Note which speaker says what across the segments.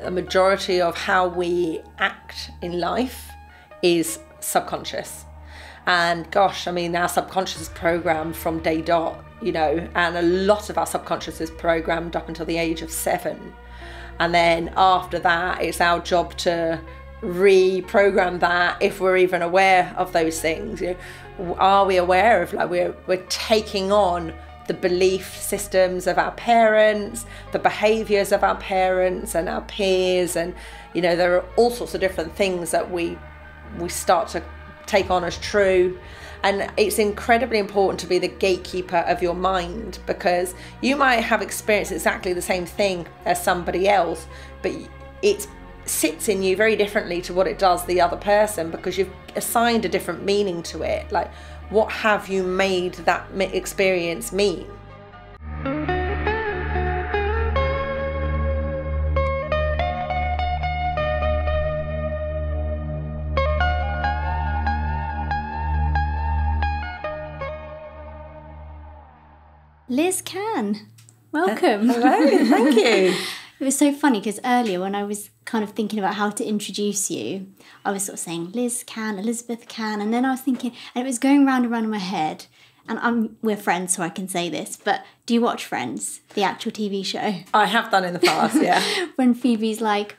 Speaker 1: A majority of how we act in life is subconscious. And gosh, I mean, our subconscious is programmed from day dot, you know, and a lot of our subconscious is programmed up until the age of seven. And then after that, it's our job to reprogram that if we're even aware of those things. You know, are we aware of like we're we're taking on the belief systems of our parents, the behaviors of our parents and our peers and you know there are all sorts of different things that we we start to take on as true. And it's incredibly important to be the gatekeeper of your mind because you might have experienced exactly the same thing as somebody else, but it sits in you very differently to what it does the other person because you've assigned a different meaning to it. Like, what have you made that experience mean?
Speaker 2: Liz Cann. Welcome.
Speaker 1: Uh, hello, thank you.
Speaker 2: it was so funny because earlier when I was kind of thinking about how to introduce you, I was sort of saying Liz Cann, Elizabeth Cann, and then I was thinking, and it was going round and round in my head. And I'm we're friends, so I can say this. But do you watch Friends, the actual TV show?
Speaker 1: I have done in the past, yeah.
Speaker 2: when Phoebe's like,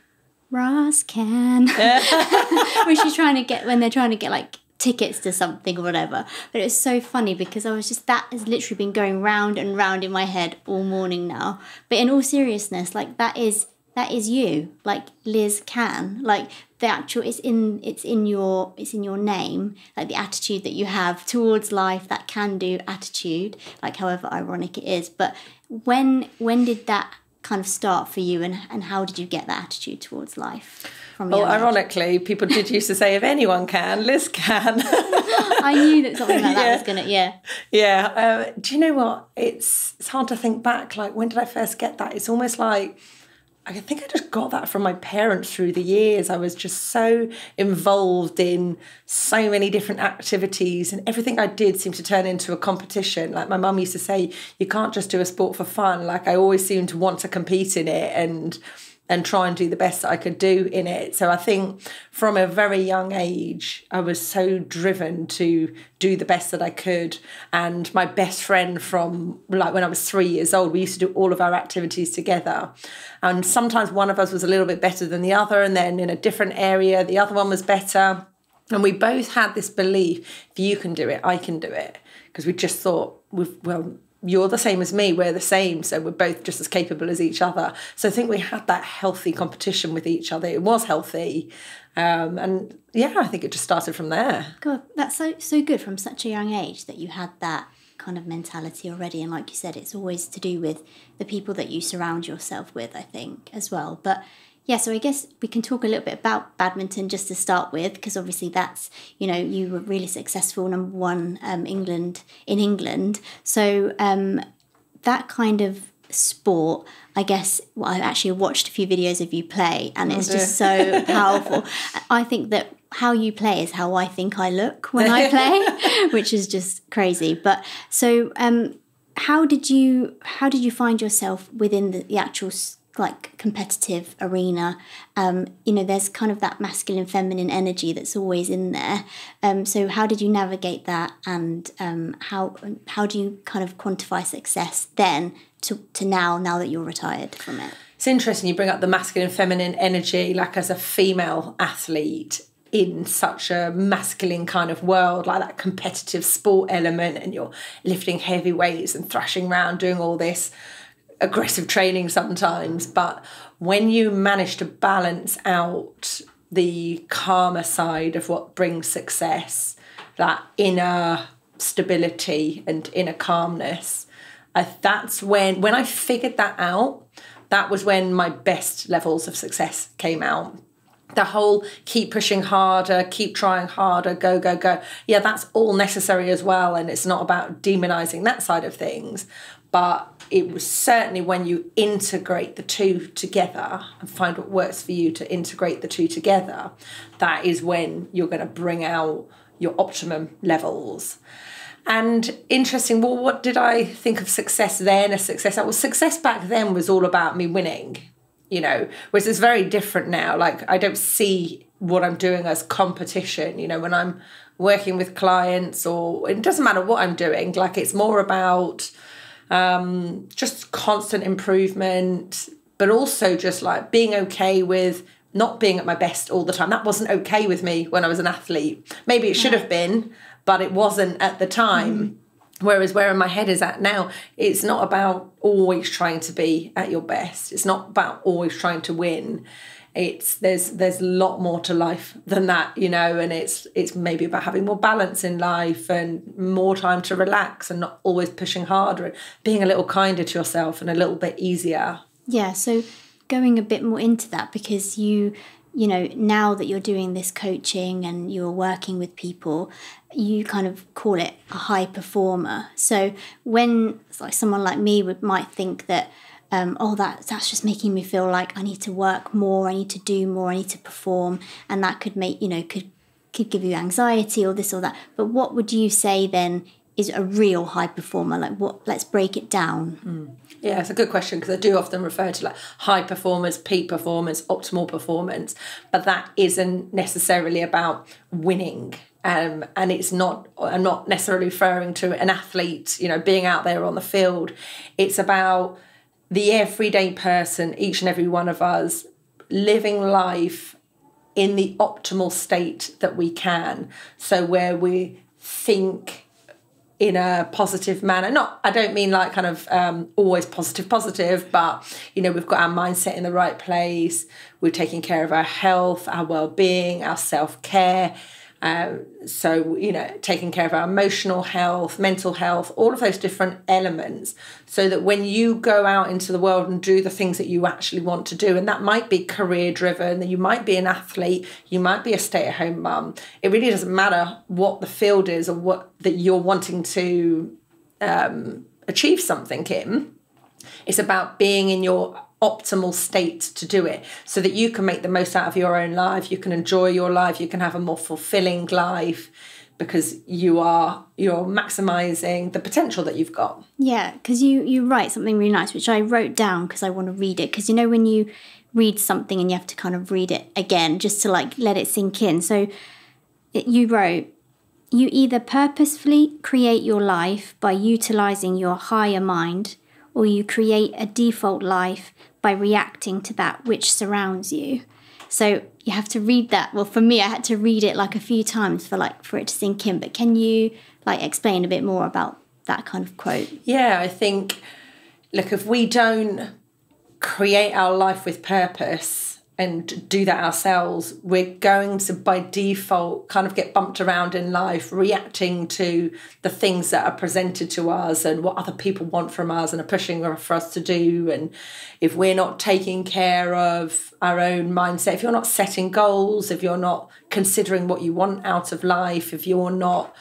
Speaker 2: Ross can, when she's trying to get when they're trying to get like tickets to something or whatever. But it was so funny because I was just that has literally been going round and round in my head all morning now. But in all seriousness, like that is that is you. Like Liz can. Like the actual it's in it's in your it's in your name. Like the attitude that you have towards life, that can do attitude, like however ironic it is. But when when did that kind of start for you and, and how did you get that attitude towards life?
Speaker 1: well, ironically, people did used to say if anyone can, Liz can.
Speaker 2: I knew that something like that yeah. was gonna, yeah.
Speaker 1: Yeah. Um, do you know what? It's it's hard to think back. Like when did I first get that? It's almost like I think I just got that from my parents through the years. I was just so involved in so many different activities, and everything I did seemed to turn into a competition. Like my mum used to say, you can't just do a sport for fun. Like I always seemed to want to compete in it and and try and do the best that I could do in it. So I think from a very young age, I was so driven to do the best that I could. And my best friend from like when I was three years old, we used to do all of our activities together. And sometimes one of us was a little bit better than the other, and then in a different area, the other one was better. And we both had this belief if you can do it, I can do it. Because we just thought, we've, well, you're the same as me, we're the same, so we're both just as capable as each other. So I think we had that healthy competition with each other. It was healthy. Um, and yeah, I think it just started from there.
Speaker 2: God, that's so so good from such a young age that you had that kind of mentality already. And like you said, it's always to do with the people that you surround yourself with, I think, as well. But yeah, so I guess we can talk a little bit about badminton just to start with, because obviously that's you know you were really successful number one um, England in England. So um, that kind of sport, I guess. Well, I actually watched a few videos of you play, and it's just so powerful. I think that how you play is how I think I look when I play, which is just crazy. But so, um, how did you how did you find yourself within the, the actual like competitive arena um, you know there's kind of that masculine feminine energy that's always in there. Um, so how did you navigate that and um, how how do you kind of quantify success then to, to now now that you're retired from it?
Speaker 1: It's interesting you bring up the masculine feminine energy like as a female athlete in such a masculine kind of world, like that competitive sport element, and you're lifting heavy weights and thrashing around doing all this aggressive training sometimes, but when you manage to balance out the calmer side of what brings success, that inner stability and inner calmness, I, that's when when I figured that out, that was when my best levels of success came out. The whole keep pushing harder, keep trying harder, go, go, go. Yeah, that's all necessary as well. And it's not about demonizing that side of things. But it was certainly when you integrate the two together and find what works for you to integrate the two together, that is when you're going to bring out your optimum levels. And interesting, well, what did I think of success then? A success, well, success back then was all about me winning. you know, which is very different now. Like I don't see what I'm doing as competition, you know, when I'm working with clients or it doesn't matter what I'm doing, like it's more about um, just constant improvement, but also just like being okay with not being at my best all the time. That wasn't okay with me when I was an athlete. Maybe it should have been, but it wasn't at the time. Mm. Whereas where my head is at now, it's not about always trying to be at your best. It's not about always trying to win. It's there's there's a lot more to life than that, you know, and it's it's maybe about having more balance in life and more time to relax and not always pushing harder and being a little kinder to yourself and a little bit easier.
Speaker 2: Yeah, so going a bit more into that because you you know now that you're doing this coaching and you're working with people you kind of call it a high performer so when like someone like me would might think that um, oh that that's just making me feel like i need to work more i need to do more i need to perform and that could make you know could could give you anxiety or this or that but what would you say then is a real high performer like what let's break it down
Speaker 1: mm. Yeah, it's a good question because I do often refer to like high performance, peak performance, optimal performance, but that isn't necessarily about winning. Um, and it's not I'm not necessarily referring to an athlete, you know, being out there on the field. It's about the everyday person, each and every one of us, living life in the optimal state that we can. So where we think in a positive manner. Not, I don't mean like kind of um, always positive, positive, but you know, we've got our mindset in the right place. We're taking care of our health, our well being, our self care. Uh, so, you know, taking care of our emotional health, mental health, all of those different elements, so that when you go out into the world and do the things that you actually want to do, and that might be career driven, that you might be an athlete, you might be a stay at home mum, it really doesn't matter what the field is or what that you're wanting to um, achieve something in. It's about being in your optimal state to do it so that you can make the most out of your own life. You can enjoy your life. You can have a more fulfilling life because you are you're maximizing the potential that you've got.
Speaker 2: Yeah because you you write something really nice which i wrote down because i want to read it. Because you know when you read something and you have to kind of read it again just to like let it sink in. So you wrote you either purposefully create your life by utilizing your higher mind or you create a default life by reacting to that which surrounds you. So you have to read that. Well, for me, I had to read it like a few times for like for it to sink in. But can you like explain a bit more about that kind of quote?
Speaker 1: Yeah, I think look if we don't create our life with purpose and do that ourselves, we're going to by default kind of get bumped around in life, reacting to the things that are presented to us and what other people want from us and are pushing for us to do. And if we're not taking care of our own mindset, if you're not setting goals, if you're not considering what you want out of life, if you're not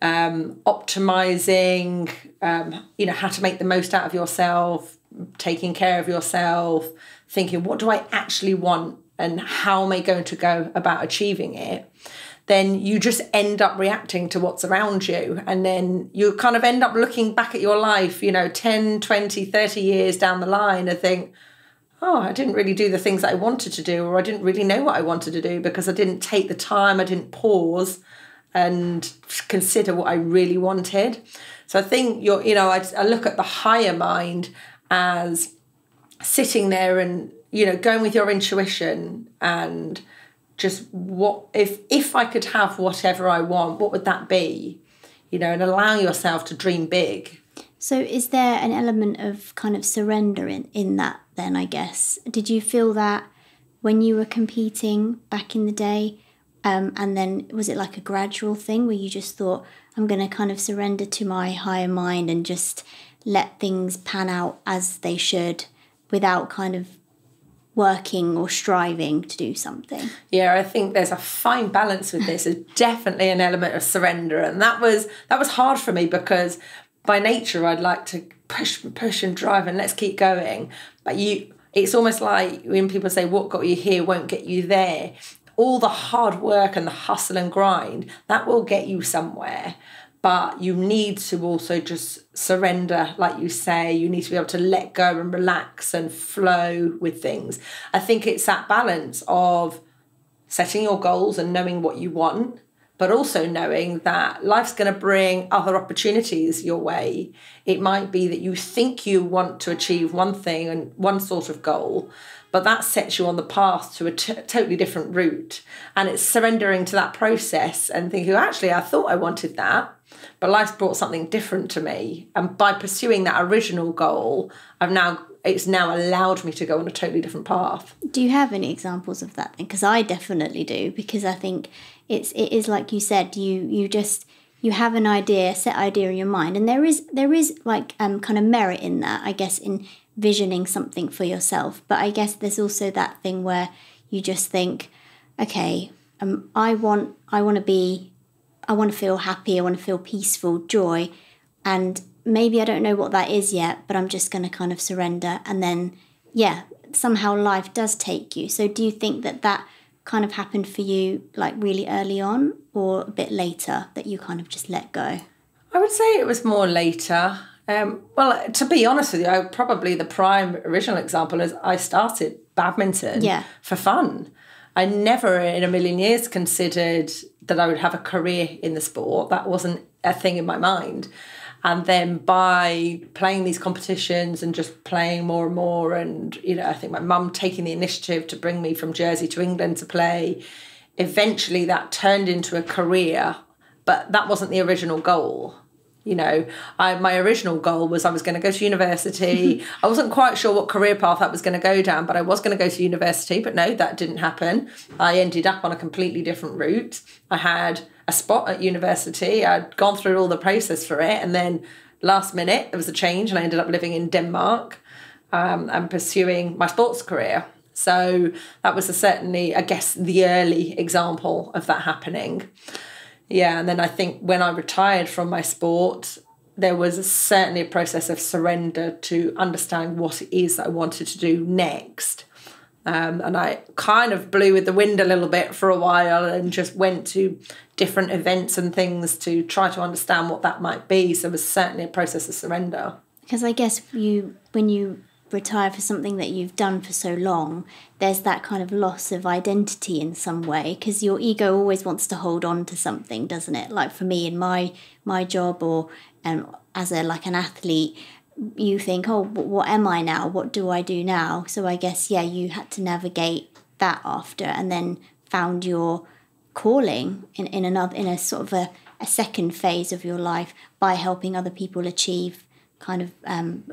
Speaker 1: um, optimizing, um, you know, how to make the most out of yourself, taking care of yourself thinking, what do I actually want and how am I going to go about achieving it? Then you just end up reacting to what's around you. And then you kind of end up looking back at your life, you know, 10, 20, 30 years down the line and think, oh, I didn't really do the things that I wanted to do, or I didn't really know what I wanted to do because I didn't take the time, I didn't pause and consider what I really wanted. So I think you're, you know, I, I look at the higher mind as sitting there and you know going with your intuition and just what if if I could have whatever I want, what would that be? You know, and allowing yourself to dream big.
Speaker 2: So is there an element of kind of surrender in, in that then I guess? Did you feel that when you were competing back in the day? Um, and then was it like a gradual thing where you just thought, I'm going to kind of surrender to my higher mind and just let things pan out as they should? Without kind of working or striving to do something.
Speaker 1: Yeah, I think there's a fine balance with this. There's definitely an element of surrender, and that was that was hard for me because by nature I'd like to push, push and drive, and let's keep going. But you, it's almost like when people say, "What got you here won't get you there." All the hard work and the hustle and grind that will get you somewhere, but you need to also just surrender, like you say. You need to be able to let go and relax and flow with things. I think it's that balance of setting your goals and knowing what you want, but also knowing that life's going to bring other opportunities your way. It might be that you think you want to achieve one thing and one sort of goal, but that sets you on the path to a t- totally different route. And it's surrendering to that process and thinking, actually, I thought I wanted that, but life's brought something different to me. And by pursuing that original goal, I've now it's now allowed me to go on a totally different path.
Speaker 2: Do you have any examples of that? Because I definitely do. Because I think it's it is like you said. You you just you have an idea, set idea in your mind, and there is there is like um kind of merit in that. I guess in visioning something for yourself. But I guess there's also that thing where you just think, okay, um, I want I want to be, I want to feel happy. I want to feel peaceful, joy, and maybe I don't know what that is yet, but I'm just going to kind of surrender. And then, yeah, somehow life does take you. So do you think that that kind of happened for you like really early on or a bit later that you kind of just let go?
Speaker 1: I would say it was more later. Um, well, to be honest with you, I, probably the prime original example is I started badminton
Speaker 2: Yeah.
Speaker 1: for fun. I never in a million years considered that I would have a career in the sport. That wasn't a thing in my mind. And then by playing these competitions and just playing more and more, and you know, I think my mum taking the initiative to bring me from Jersey to England to play, eventually that turned into a career, but that wasn't the original goal. You know, I, my original goal was I was going to go to university. I wasn't quite sure what career path I was going to go down, but I was going to go to university. But no, that didn't happen. I ended up on a completely different route. I had a spot at university. I'd gone through all the process for it, and then last minute there was a change, and I ended up living in Denmark um, and pursuing my sports career. So that was a certainly, I guess, the early example of that happening. Yeah, and then I think when I retired from my sport, there was certainly a process of surrender to understand what it is that I wanted to do next. Um, and I kind of blew with the wind a little bit for a while and just went to different events and things to try to understand what that might be. So it was certainly a process of surrender.
Speaker 2: Because I guess you when you retire for something that you've done for so long, there's that kind of loss of identity in some way because your ego always wants to hold on to something, doesn't it? Like for me in my my job or um, as a like an athlete, you think, oh, what am I now? What do I do now? So I guess yeah, you had to navigate that after, and then found your calling in, in another in a sort of a, a second phase of your life by helping other people achieve kind of um,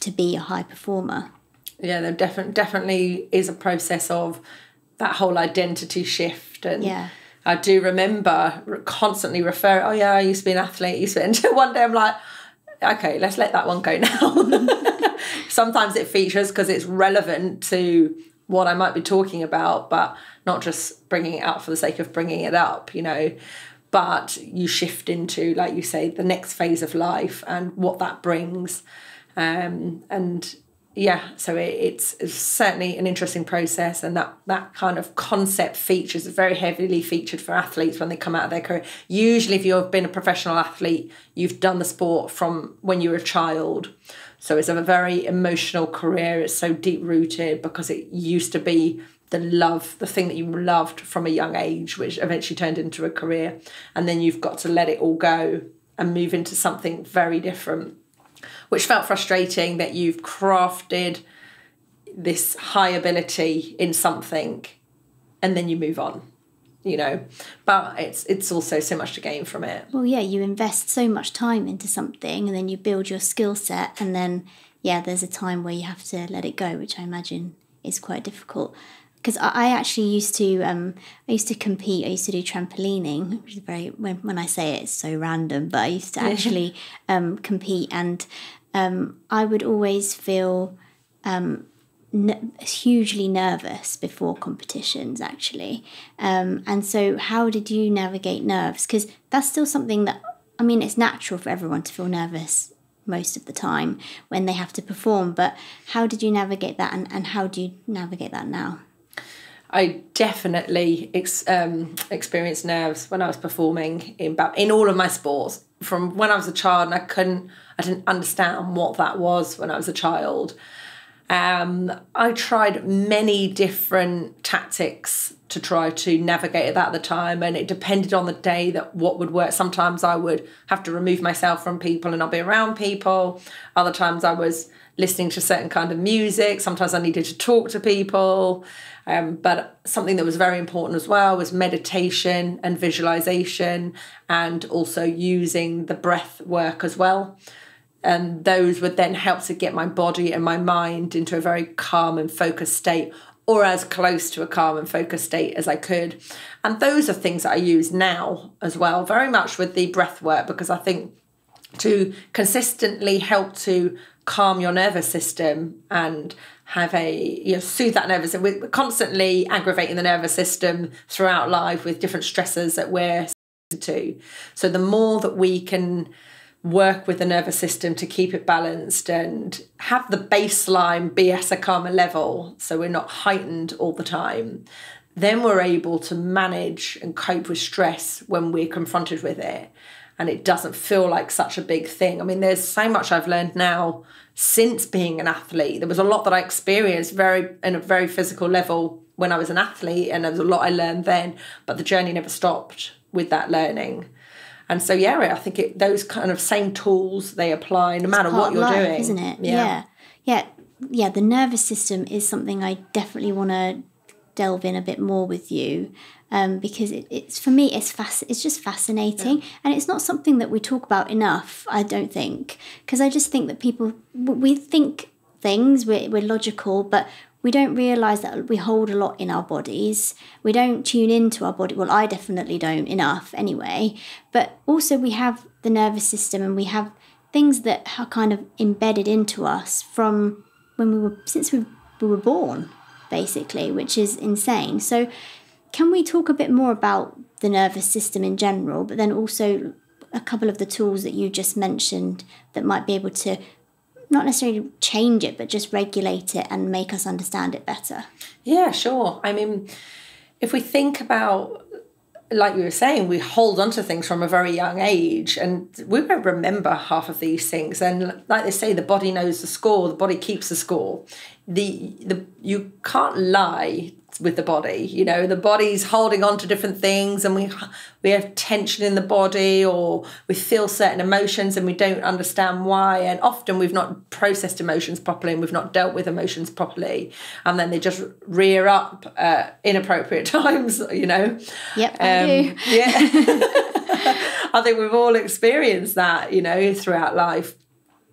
Speaker 2: to be a high performer.
Speaker 1: Yeah, there definitely definitely is a process of that whole identity shift, and
Speaker 2: Yeah.
Speaker 1: I do remember constantly referring. Oh yeah, I used to be an athlete. I used to, and one day I'm like, okay, let's let that one go now. Sometimes it features because it's relevant to what I might be talking about, but not just bringing it out for the sake of bringing it up, you know. But you shift into, like you say, the next phase of life and what that brings. Um, and yeah, so it, it's, it's certainly an interesting process, and that that kind of concept features is very heavily featured for athletes when they come out of their career. Usually, if you've been a professional athlete, you've done the sport from when you were a child, so it's a very emotional career. It's so deep rooted because it used to be the love, the thing that you loved from a young age, which eventually turned into a career, and then you've got to let it all go and move into something very different which felt frustrating that you've crafted this high ability in something and then you move on you know but it's it's also so much to gain from it
Speaker 2: Well, yeah, you invest so much time into something and then you build your skill set, and then, yeah, there's a time where you have to let it go, which I imagine is quite difficult. Because I, I actually used to, um, I used to compete. I used to do trampolining, which is very when when I say it, it's so random. But I used to actually um, compete, and um, I would always feel n- hugely nervous before competitions actually. Um, and so how did you navigate nerves? Because that's still something that i mean it's natural for everyone to feel nervous most of the time when they have to perform but how did you navigate that and, and how do you navigate that now
Speaker 1: I definitely ex- um, experienced nerves when I was performing in in all of my sports. From when I was a child, and I couldn't, I didn't understand what that was when I was a child. Um, I tried many different tactics to try to navigate it at the time, and it depended on the day that what would work. Sometimes I would have to remove myself from people and not be around people. Other times I was listening to certain kind of music. Sometimes I needed to talk to people. Um, but something that was very important as well was meditation and visualization, and also using the breath work as well and those would then help to get my body and my mind into a very calm and focused state or as close to a calm and focused state as I could. And those are things that I use now as well, very much with the breath work, because I think to consistently help to calm your nervous system and have a you know soothe that nervous system. We're constantly aggravating the nervous system throughout life with different stressors that we're subjected to. So the more that we can work with the nervous system to keep it balanced and have the baseline be a calmer level so we're not heightened all the time, then we're able to manage and cope with stress when we're confronted with it. And it doesn't feel like such a big thing. I mean, there's so much I've learned now since being an athlete. There was a lot that I experienced very in a very physical level when I was an athlete, and there was a lot I learned then, but the journey never stopped with that learning. And so, yeah, I think it, those kind of same tools they apply no matter what you're
Speaker 2: life,
Speaker 1: doing,
Speaker 2: isn't it? Yeah. yeah, yeah, yeah. The nervous system is something I definitely want to delve in a bit more with you. Um, because it, it's for me it's fast it's just fascinating yeah. and it's not something that we talk about enough i don't think because i just think that people we think things we're, we're logical but we don't realize that we hold a lot in our bodies. We don't tune into our body. Well, I definitely don't enough anyway. But also, we have the nervous system and we have things that are kind of embedded into us from when we were, since we, we were born, basically, which is insane. So, can we talk a bit more about the nervous system in general, but then also a couple of the tools that you just mentioned that might be able to not necessarily change it, but just regulate it and make us understand it better.
Speaker 1: Yeah, sure. I mean, if we think about like you were saying, we hold on to things from a very young age and we won't remember half of these things. And like they say, the body knows the score, the body keeps the score. The the you can't lie with the body you know the body's holding on to different things and we we have tension in the body or we feel certain emotions and we don't understand why. And often we've not processed emotions properly and we've not dealt with emotions properly. And then they just rear up at inappropriate times you know?
Speaker 2: Yep um,
Speaker 1: yeah. I think we've all experienced that you know throughout life.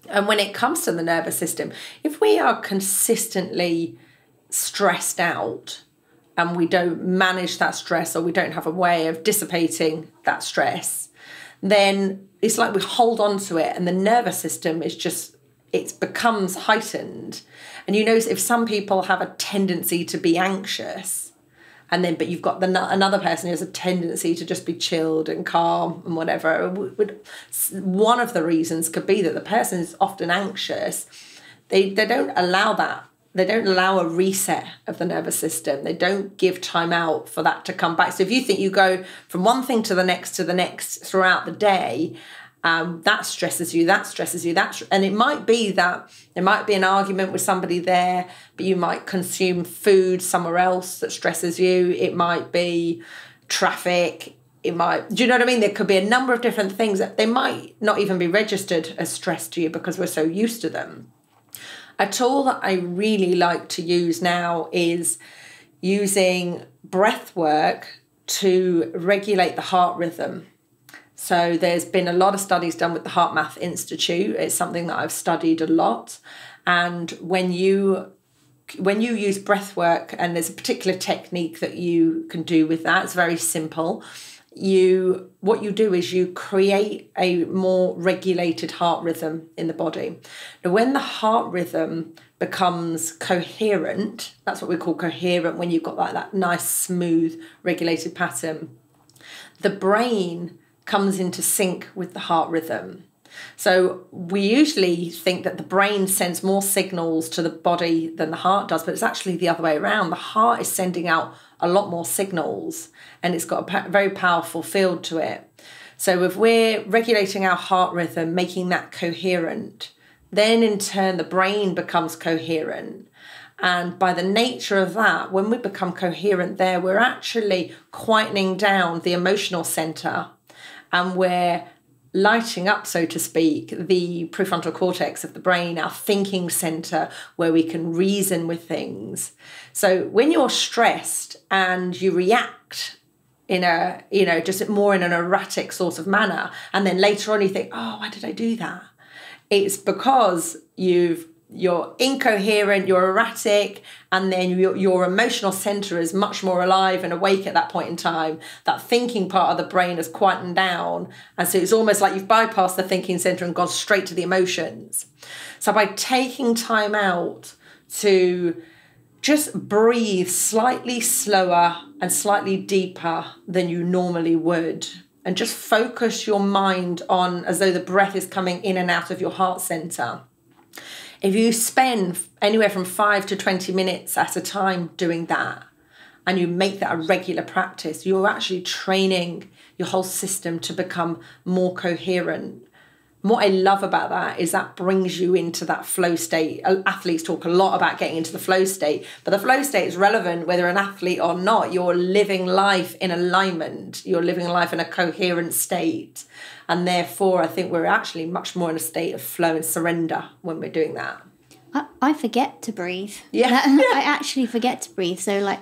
Speaker 1: And when it comes to the nervous system if we are consistently stressed out and we don't manage that stress or we don't have a way of dissipating that stress, then it's like we hold on to it and the nervous system is just it becomes heightened. And you know if some people have a tendency to be anxious and then but you've got the another person who has a tendency to just be chilled and calm and whatever one of the reasons could be that the person is often anxious they they don't allow that they don't allow a reset of the nervous system. They don't give time out for that to come back. So if you think you go from one thing to the next to the next throughout the day, um, that stresses you, that stresses you, that, and it might be that there might be an argument with somebody there, but you might consume food somewhere else that stresses you. It might be traffic. It might, do you know what I mean? There could be a number of different things that they might not even be registered as stress to you because we're so used to them. A tool that I really like to use now is using breath work to regulate the heart rhythm. So there's been a lot of studies done with the HeartMath Institute. It's something that I've studied a lot. And when you when you use breath work and there's a particular technique that you can do with that, it's very simple you what you do is you create a more regulated heart rhythm in the body now when the heart rhythm becomes coherent that's what we call coherent when you've got like that nice smooth regulated pattern the brain comes into sync with the heart rhythm So we usually think that the brain sends more signals to the body than the heart does, but it's actually the other way around. The heart is sending out a lot more signals and it's got a very powerful field to it. So if we're regulating our heart rhythm, making that coherent, then in turn the brain becomes coherent. And by the nature of that, when we become coherent there, we're actually quietening down the emotional center and we're lighting up, so to speak, the prefrontal cortex of the brain, our thinking center, where we can reason with things. So when you're stressed and you react in a, you know, just more in an erratic sort of manner, and then later on you think, oh, why did I do that? It's because you've you're incoherent, you're erratic, and then your, your emotional center is much more alive and awake at that point in time. That thinking part of the brain has quietened down. And so it's almost like you've bypassed the thinking center and gone straight to the emotions. So by taking time out to just breathe slightly slower and slightly deeper than you normally would. And just focus your mind on as though the breath is coming in and out of your heart center if you spend anywhere from five to 20 minutes at a time doing that, and you make that a regular practice, you're actually training your whole system to become more coherent. What I love about that is that brings you into that flow state. Athletes talk a lot about getting into the flow state, but the flow state is relevant whether an athlete or not. You're living life in alignment, you're living life in a coherent state. And therefore, I think we're actually much more in a state of flow and surrender when we're doing that.
Speaker 2: I, I forget to breathe.
Speaker 1: Yeah.
Speaker 2: I actually forget to breathe. So, like,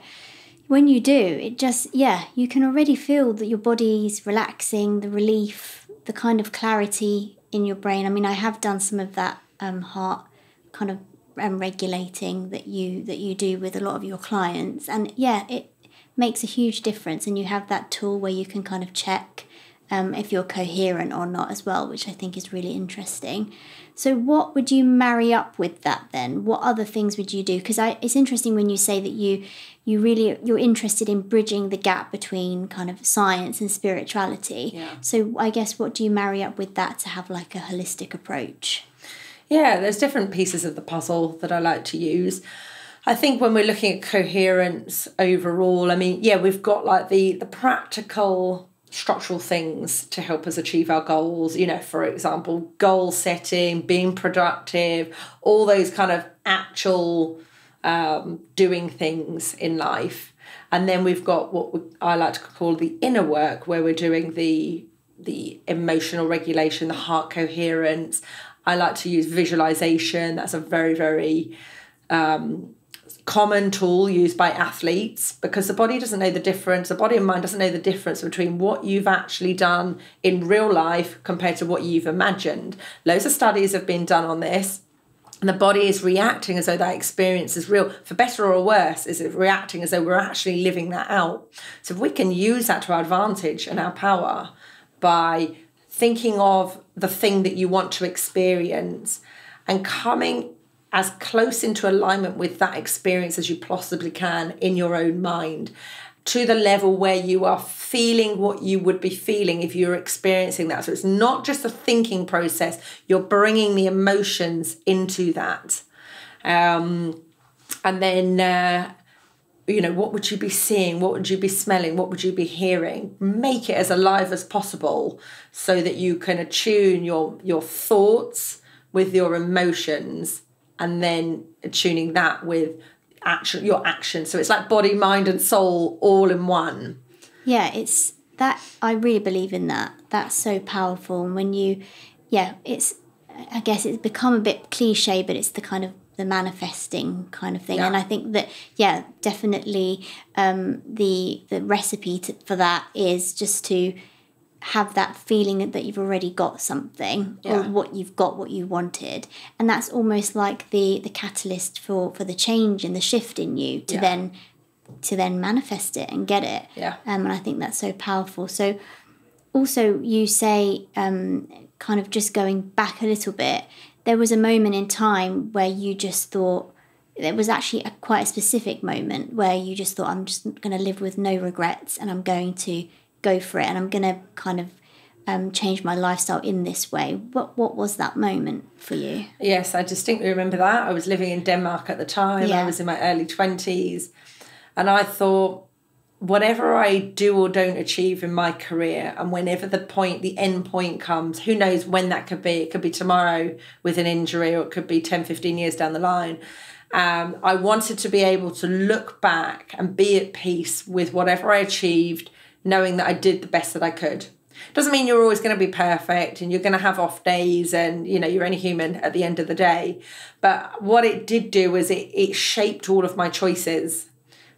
Speaker 2: when you do, it just, yeah, you can already feel that your body's relaxing, the relief, the kind of clarity in your brain. I mean, I have done some of that um, heart kind of um, regulating that you that you do with a lot of your clients, and yeah, it makes a huge difference. And you have that tool where you can kind of check um, if you're coherent or not as well, which I think is really interesting. So, what would you marry up with that then? What other things would you do? Because it's interesting when you say that you you really you're interested in bridging the gap between kind of science and spirituality.
Speaker 1: Yeah.
Speaker 2: So, I guess what do you marry up with that to have like a holistic approach?
Speaker 1: Yeah, there's different pieces of the puzzle that I like to use. I think when we're looking at coherence overall, I mean, yeah, we've got like the the practical structural things to help us achieve our goals. You know, for example, goal setting, being productive, all those kind of actual um, doing things in life. And then we've got what I like to call the inner work, where we're doing the the emotional regulation, the heart coherence. I like to use visualization. That's a very very um, common tool used by athletes because the body doesn't know the difference. The body and mind doesn't know the difference between what you've actually done in real life compared to what you've imagined. Loads of studies have been done on this. And the body is reacting as though that experience is real. For better or worse is it reacting as though we're actually living that out? So if we can use that to our advantage and our power by thinking of the thing that you want to experience and coming as close into alignment with that experience as you possibly can in your own mind to the level where you are feeling what you would be feeling if you're experiencing that. So it's not just a thinking process, you're bringing the emotions into that. Um, and then, uh, you know, what would you be seeing? What would you be smelling? What would you be hearing? Make it as alive as possible so that you can attune your, your thoughts with your emotions and then tuning that with action your action so it's like body mind and soul all in one.
Speaker 2: Yeah it's that i really believe in that. That's so powerful. And when you yeah it's i guess it's become a bit cliche but it's the kind of the manifesting kind of thing. Yeah. and i think that yeah definitely um, the the recipe to, for that is just to have that feeling that you've already got something yeah. or what you've got what you wanted and that's almost like the the catalyst for for the change and the shift in you to yeah. then to then manifest it and get it
Speaker 1: yeah
Speaker 2: um, and i think that's so powerful so also you say um, kind of just going back a little bit there was a moment in time where you just thought there was actually a quite a specific moment where you just thought i'm just going to live with no regrets and i'm going to go for it and I'm going to kind of um, change my lifestyle in this way. What what was that moment for you?
Speaker 1: Yes, I distinctly remember that. I was living in Denmark at the time.
Speaker 2: Yeah.
Speaker 1: I was in my early 20s. And I thought, whatever I do or don't achieve in my career, and whenever the point, the end point comes, who knows when that could be? It could be tomorrow with an injury, or it could be 10, 15 years down the line. Um, I wanted to be able to look back and be at peace with whatever I achieved, knowing that I did the best that I could. Doesn't mean you're always going to be perfect and you're going to have off days and you know you're only human at the end of the day. But what it did do was it, it shaped all of my choices.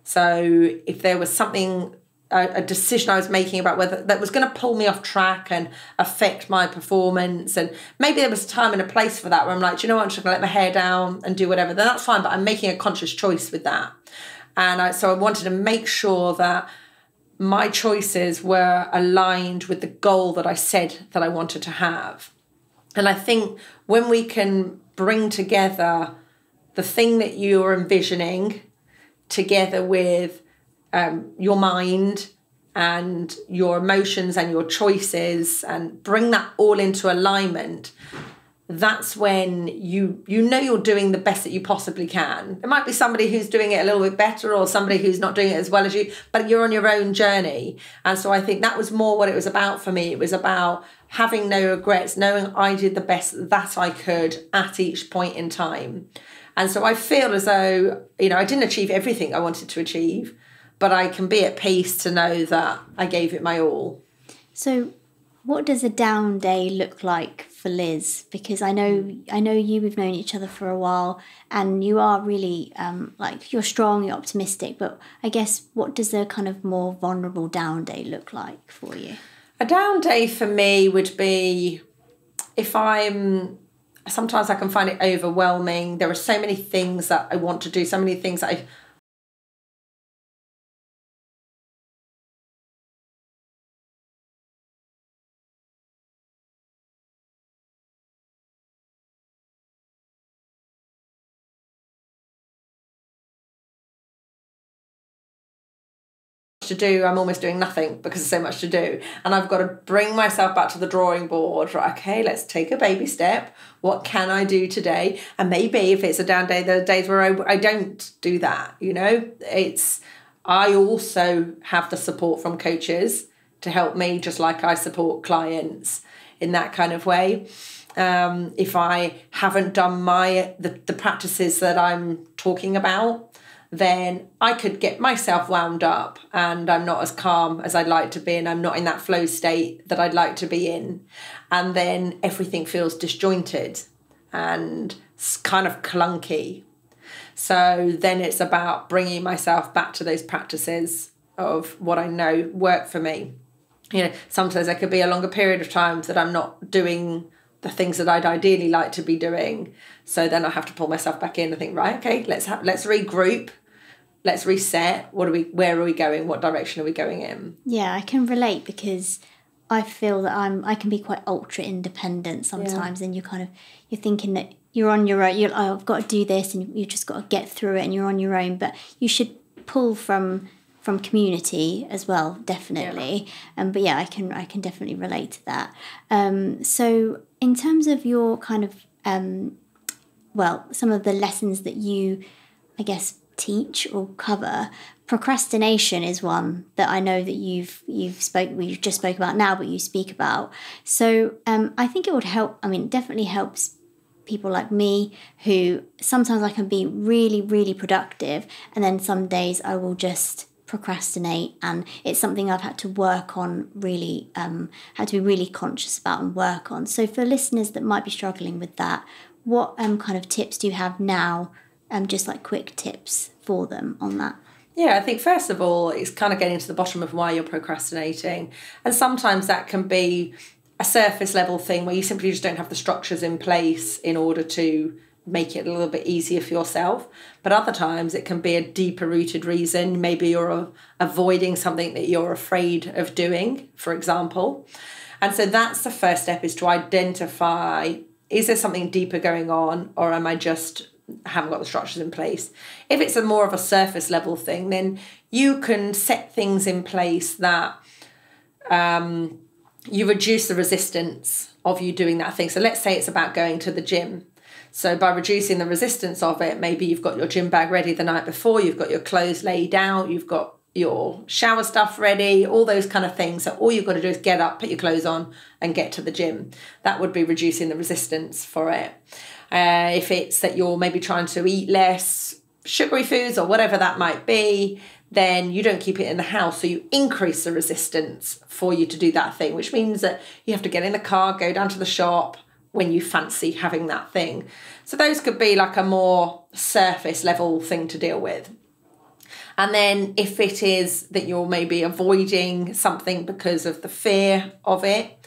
Speaker 1: So if there was something a, decision I was making about whether that was going to pull me off track and affect my performance. And maybe there was a time and a place for that where I'm like, do you know what, I'm just going to let my hair down and do whatever. Then that's fine, but I'm making a conscious choice with that. And I, so I wanted to make sure that my choices were aligned with the goal that I said that I wanted to have. And I think when we can bring together the thing that you're envisioning together with um, your mind and your emotions and your choices and bring that all into alignment that's when you you know you're doing the best that you possibly can. It might be somebody who's doing it a little bit better or somebody who's not doing it as well as you but you're on your own journey. And so i think that was more what it was about for me. It was about having no regrets knowing i did the best that i could at each point in time. And so i feel as though you know i didn't achieve everything i wanted to achieve but I can be at peace to know that I gave it my all.
Speaker 2: So, what does a down day look like for Liz? Because I know I know you. We've known each other for a while, and you are really um, like you're strong, you're optimistic. But I guess what does a kind of more vulnerable down day look like for you?
Speaker 1: A down day for me would be if I'm. Sometimes I can find it overwhelming. There are so many things that I want to do, so many things that I to do, I'm almost doing nothing because there's so much to do. And I've got to bring myself back to the drawing board. Right, okay, let's take a baby step. What can I do today? And maybe if it's a down day, there are days where I, I don't do that. You know, it's, I also have the support from coaches to help me, just like I support clients in that kind of way. Um, if I haven't done my the, the practices that I'm talking about, then I could get myself wound up and I'm not as calm as I'd like to be and I'm not in that flow state that I'd like to be in. And then everything feels disjointed and kind of clunky. So then it's about bringing myself back to those practices of what I know work for me. You know, sometimes there could be a longer period of time that I'm not doing the things that I'd ideally like to be doing. So then I have to pull myself back in and think, right, okay, let's ha- let's regroup let's reset. What are we where are we going? What direction are we going in?
Speaker 2: Yeah i can relate because i feel that i'm i can be quite ultra independent sometimes yeah. and you're kind of you're thinking that you're on your own you're oh, i've got to do this and you've just got to get through it and you're on your own. But you should pull from from community as well definitely. Yeah. um but yeah i can i can definitely relate to that. Um so in terms of your kind of um well some of the lessons that you i guess teach or cover procrastination is one that i know that you've you've spoke we've just spoke about now but you speak about. So um, i think it would help i mean it definitely helps people like me who sometimes i can be really really productive and then some days i will just procrastinate and it's something i've had to work on really um, had to be really conscious about and work on. So for listeners that might be struggling with that what um, kind of tips do you have now um, just like quick tips for them on that?
Speaker 1: Yeah, I think first of all, it's kind of getting to the bottom of why you're procrastinating. And sometimes that can be a surface level thing where you simply just don't have the structures in place in order to make it a little bit easier for yourself. But other times it can be a deeper rooted reason. Maybe you're avoiding something that you're afraid of doing, for example. And so that's the first step is to identify is there something deeper going on or am I just haven't got the structures in place. If it's a more of a surface level thing, then you can set things in place that um, you reduce the resistance of you doing that thing. So let's say it's about going to the gym. So by reducing the resistance of it, maybe you've got your gym bag ready the night before, you've got your clothes laid out, you've got your shower stuff ready, all those kind of things. So all you've got to do is get up, put your clothes on, and get to the gym. That would be reducing the resistance for it. Uh, if it's that you're maybe trying to eat less sugary foods or whatever that might be, then you don't keep it in the house. So you increase the resistance for you to do that thing, which means that you have to get in the car, go down to the shop when you fancy having that thing. So those could be like a more surface level thing to deal with. And then if it is that you're maybe avoiding something because of the fear of it,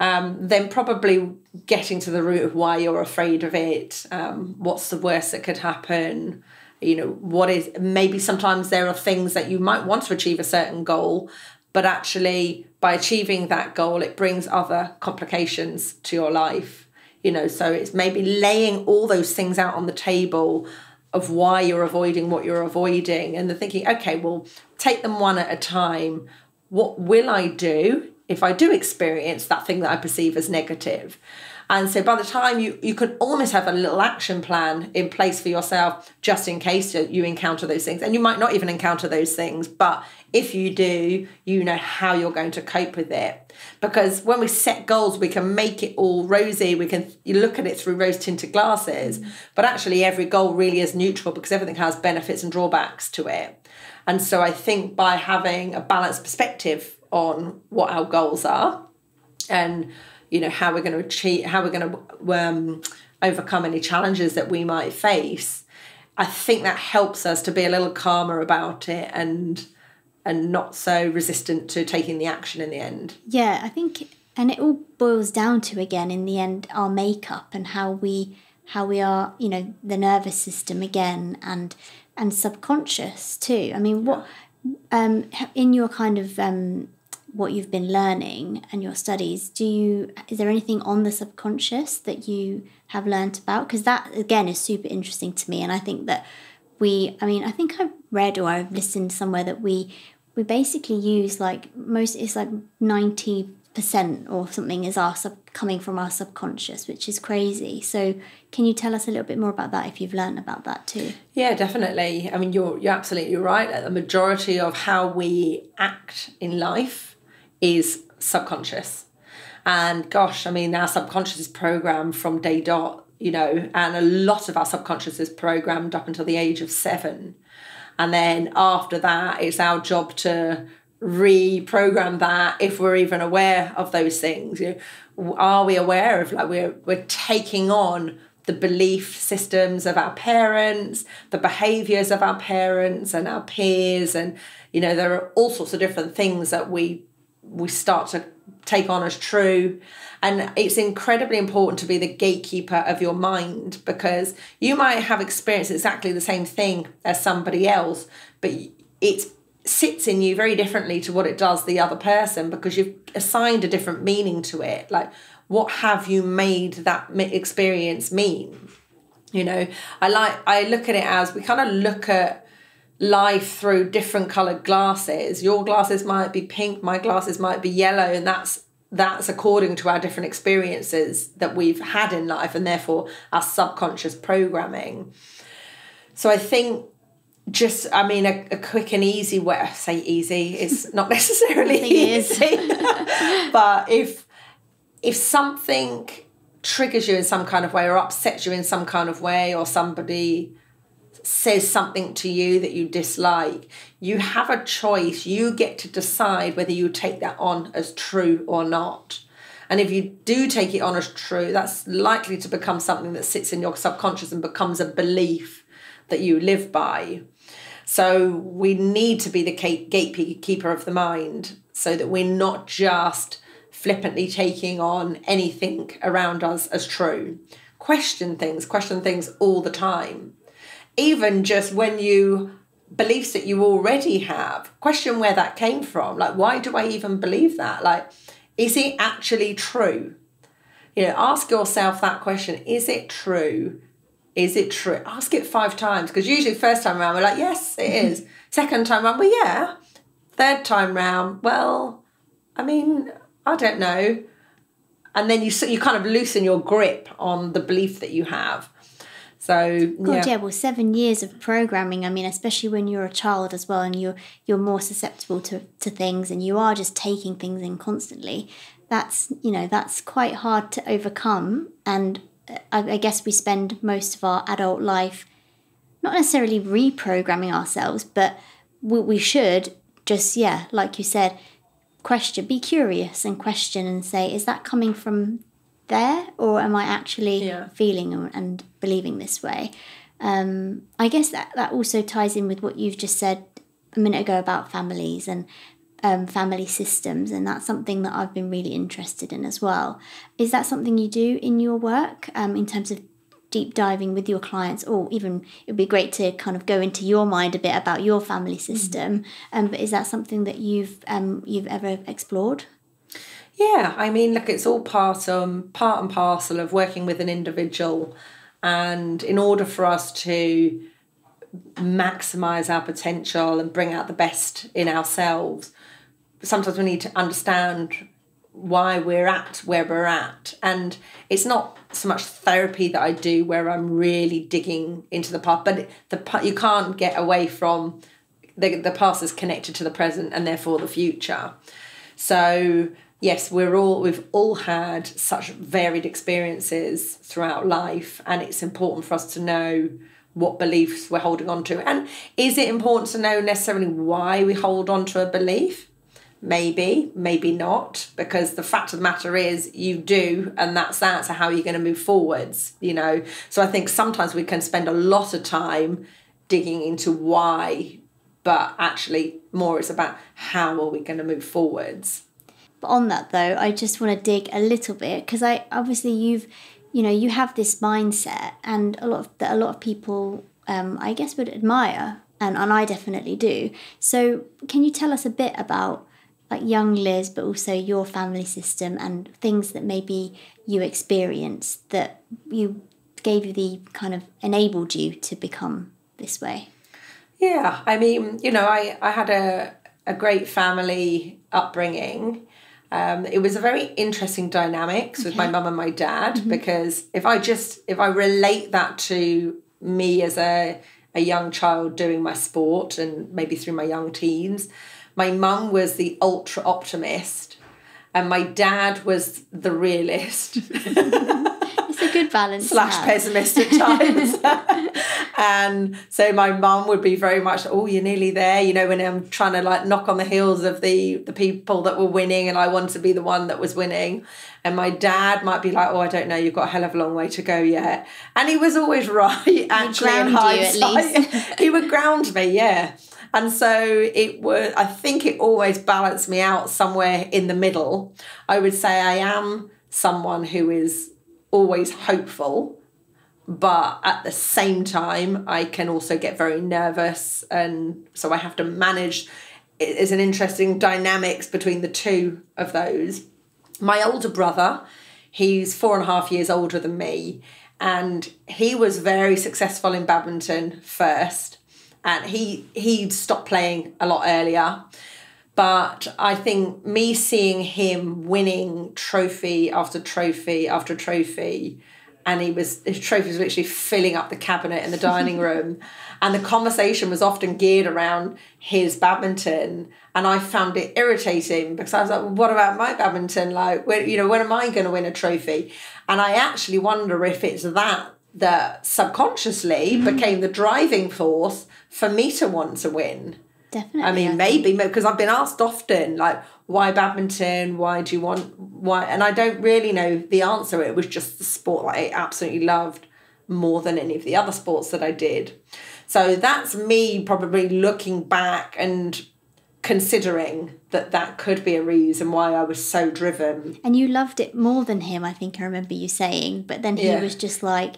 Speaker 1: um, then probably getting to the root of why you're afraid of it. Um, what's the worst that could happen? You know, what is maybe sometimes there are things that you might want to achieve a certain goal, but actually by achieving that goal, it brings other complications to your life. You know, so it's maybe laying all those things out on the table of why you're avoiding what you're avoiding and then thinking, okay, well, take them one at a time. What will I do if I do experience that thing that I perceive as negative? And so by the time you, you can almost have a little action plan in place for yourself just in case you encounter those things. And you might not even encounter those things, but if you do, you know how you're going to cope with it. Because when we set goals, we can make it all rosy. We can you look at it through rose tinted glasses, but actually every goal really is neutral because everything has benefits and drawbacks to it. And so I think by having a balanced perspective on what our goals are and you know how we're going to achieve how we're going to um, overcome any challenges that we might face. I think that helps us to be a little calmer about it and and not so resistant to taking the action in the end.
Speaker 2: Yeah i think and it all boils down to again in the end our makeup and how we how we are you know the nervous system again and and subconscious too. I mean what um in your kind of um what you've been learning and your studies do you is there anything on the subconscious that you have learned about? Because that again is super interesting to me and i think that we i mean i think i've read or i've listened somewhere that we we basically use like most it's like 90% or something is our sub coming from our subconscious which is crazy. So can you tell us a little bit more about that if you've learned about that too?
Speaker 1: Yeah definitely. I mean you're you're absolutely right. The majority of how we act in life is subconscious. And gosh, I mean, our subconscious is programmed from day dot, you know, and a lot of our subconscious is programmed up until the age of seven. And then after that, it's our job to reprogram that if we're even aware of those things. You know, are we aware of like we're we're taking on the belief systems of our parents, the behaviors of our parents and our peers, and you know, there are all sorts of different things that we we start to take on as true. And it's incredibly important to be the gatekeeper of your mind because you might have experienced exactly the same thing as somebody else, but it sits in you very differently to what it does the other person because you've assigned a different meaning to it. Like, what have you made that experience mean? You know, I like, I look at it as we kind of look at life through different colored glasses. Your glasses might be pink, my glasses might be yellow, and that's that's according to our different experiences that we've had in life and therefore our subconscious programming. So I think just I mean a, a quick and easy way I say easy is not necessarily easy. but if if something triggers you in some kind of way or upsets you in some kind of way or somebody says something to you that you dislike, you have a choice. You get to decide whether you take that on as true or not. And if you do take it on as true, that's likely to become something that sits in your subconscious and becomes a belief that you live by. So we need to be the gatekeeper of the mind so that we're not just flippantly taking on anything around us as true. Question things, question things all the time even just when you beliefs that you already have question where that came from. Like why do i even believe that? Like is it actually true? You know ask yourself that question. Is it true? Is it true? Ask it five times because usually first time around we're like yes it mm-hmm. is. Second time around well yeah. Third time round well i mean I don't know. And then you you kind of loosen your grip on the belief that you have. So
Speaker 2: God, yeah. yeah. Well, seven years of programming. I mean, especially when you're a child as well, and you're you're more susceptible to to things, and you are just taking things in constantly. That's you know that's quite hard to overcome. And uh, I, I guess we spend most of our adult life not necessarily reprogramming ourselves, but we, we should just yeah, like you said, question, be curious and question and say, is that coming from there or am I actually yeah. feeling and believing this way? Um, I guess that, that also ties in with what you've just said a minute ago about families and um, family systems, and that's something that I've been really interested in as well. Is that something you do in your work um, in terms of deep diving with your clients, or even it would be great to kind of go into your mind a bit about your family mm. system? Mm-hmm. Um, but is that something that you've um, you've ever explored?
Speaker 1: Yeah, I mean, look, it's all part um part and parcel of working with an individual, and in order for us to maximize our potential and bring out the best in ourselves, sometimes we need to understand why we're at where we're at, and it's not so much therapy that I do where I'm really digging into the past, but the you can't get away from the the past is connected to the present and therefore the future. So yes, we're all we've all had such varied experiences throughout life, and it's important for us to know what beliefs we're holding on to. And is it important to know necessarily why we hold on to a belief? Maybe, maybe not, because the fact of the matter is you do, and that's that. So, how are you going to move forwards? You know, so I think sometimes we can spend a lot of time digging into why, but actually, more is about how are we going to move forwards.
Speaker 2: But on that though, I just want to dig a little bit because I obviously you've, you know, you have this mindset, and a lot of that a lot of people, um, I guess, would admire, and and I definitely do. So, can you tell us a bit about like young Liz, but also your family system and things that maybe you experienced that you gave you the kind of enabled you to become this way?
Speaker 1: Yeah, I mean, you know, I I had a a great family upbringing um, it was a very interesting dynamics with my mum and my dad mm-hmm. because if I just if I relate that to me as a a young child doing my sport and maybe through my young teens, my mum was the ultra optimist and my dad was the realist.
Speaker 2: it's a good balance.
Speaker 1: Slash pessimist at times. and so my mum would be very much, oh, you're nearly there. You know, when I'm trying to like knock on the heels of the the people that were winning, and I wanted to be the one that was winning. And my dad might be like, oh, I don't know, you've got a hell of a long way to go yet. And he was always right. Actually, in hindsight, he would ground me. Yeah. And so it would, I think it always balanced me out somewhere in the middle. I would say I am someone who is always hopeful but at the same time i can also get very nervous and so i have to manage. It's an interesting dynamics between the two of those. My older brother he's four and a half years older than me and he was very successful in badminton first and he he stopped playing a lot earlier. But I think me seeing him winning trophy after trophy after trophy, and he was his trophies were literally filling up the cabinet in the dining room, and the conversation was often geared around his badminton, and I found it irritating because I was like, well, "What about my badminton? Like, when, you know, when am I going to win a trophy?" And I actually wonder if it's that that subconsciously mm. became the driving force for me to want to win.
Speaker 2: Definitely. I
Speaker 1: mean, maybe because I've been asked often, like, why badminton? Why do you want why? And I don't really know the answer. It was just the sport that I absolutely loved more than any of the other sports that I did. So that's me probably looking back and considering that that could be a reason why I was so driven.
Speaker 2: And you loved it more than him, I think I remember you saying. But then he yeah. was just like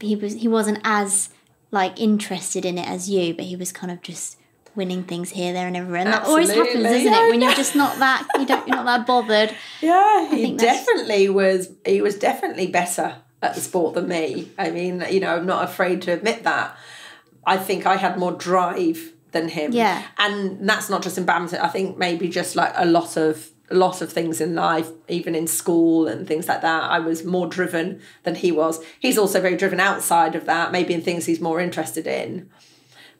Speaker 2: he was he wasn't as like interested in it as you, but he was kind of just winning things here, there, and everywhere. And that always happens, isn't yeah, it? When you're just not that you don't you're not that bothered.
Speaker 1: Yeah, he definitely was. He was definitely better at the sport than me. I mean, you know, I'm not afraid to admit that. I think I had more drive than him.
Speaker 2: Yeah,
Speaker 1: and that's not just in badminton. I think maybe just like a lot of a lot of things in life, even in school and things like that. I was more driven than he was. He's also very driven outside of that, maybe in things he's more interested in.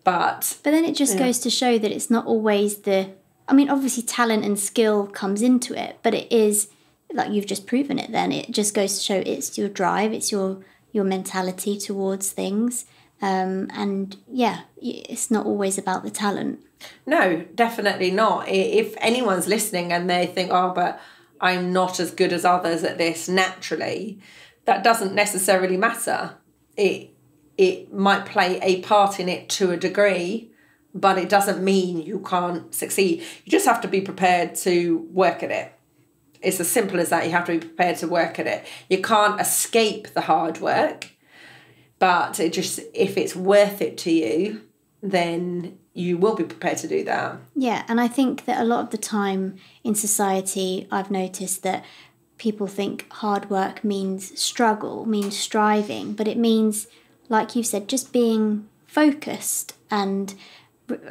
Speaker 1: But
Speaker 2: But then it just goes to show that it's not always the. I mean, obviously, talent and skill comes into it, but it is like you've just proven it. Then it just goes to show it's your drive, it's your your mentality towards things, um, and yeah, it's not always about the talent.
Speaker 1: No, definitely not. If anyone's listening and they think, oh, but I'm not as good as others at this naturally, that doesn't necessarily matter. It it might play a part in it to a degree, but it doesn't mean you can't succeed. You just have to be prepared to work at it. It's as simple as that. You have to be prepared to work at it. You can't escape the hard work, but it just if it's worth it to you, then you will be prepared to do that.
Speaker 2: Yeah, and I think that a lot of the time in society, I've noticed that people think hard work means struggle, means striving, but it means, like you said, just being focused and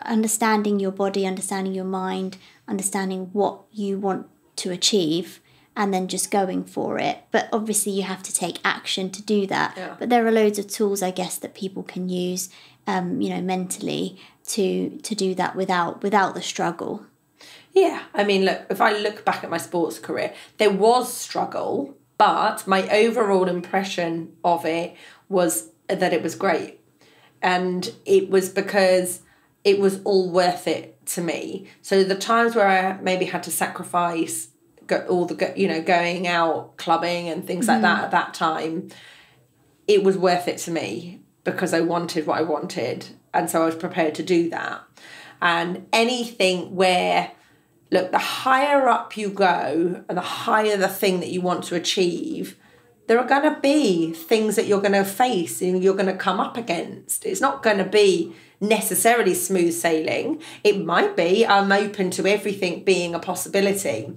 Speaker 2: understanding your body, understanding your mind, understanding what you want to achieve. And then just going for it. But obviously, you have to take action to do that.
Speaker 1: Yeah.
Speaker 2: But there are loads of tools, I guess, that people can use, um, you know, mentally to to do that without without the struggle.
Speaker 1: Yeah, I mean, look, if I look back at my sports career, there was struggle, but my overall impression of it was that it was great. And it was because it was all worth it to me. So the times where I maybe had to sacrifice go, all the, you know, going out clubbing and things like that mm. at that time, it was worth it to me because I wanted what I wanted. And so I was prepared to do that. And anything where, look, the higher up you go and the higher the thing that you want to achieve, there are going to be things that you're going to face and you're going to come up against. It's not going to be necessarily smooth sailing. It might be. I'm open to everything being a possibility.